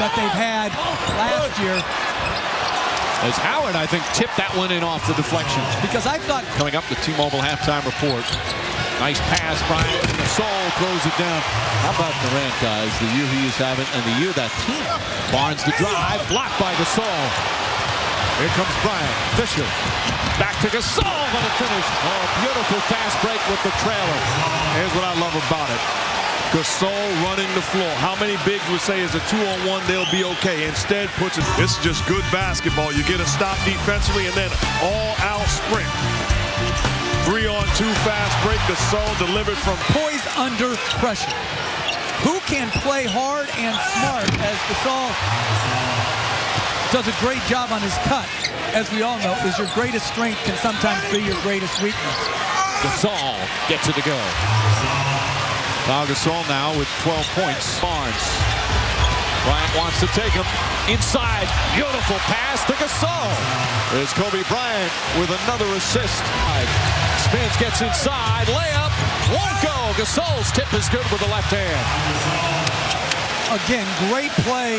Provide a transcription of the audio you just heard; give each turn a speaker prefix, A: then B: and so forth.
A: that they've had last year.
B: As Howard, I think, tipped that one in off the deflection.
A: Because I thought
B: Coming up, the T-Mobile halftime report. Nice pass, Gasol throws it down. How about Durant, guys? The year he is having and the year that team. Barnes the drive, blocked by Gasol. Here comes Bryant. Fisher. Back to Gasol on the finish. Oh, beautiful fast break with the trailer.
C: Here's what I love about it. Gasol running the floor. How many bigs would say is a two-on-one, they'll be okay. Instead, puts it. This is just good basketball. You get a stop defensively and then all-out sprint. Three-on-two fast break. Gasol delivered from
A: poised under pressure. Who can play hard and smart as Gasol does a great job on his cut. As we all know, is your greatest strength can sometimes be your greatest weakness.
B: Gasol gets it to go. Gasol now with 12 points. Barnes. Bryant wants to take him inside. Beautiful pass to Gasol. There's Kobe Bryant with another assist. Spins, gets inside. Layup. Won't go. Gasol's tip is good with the left hand.
A: Again, great play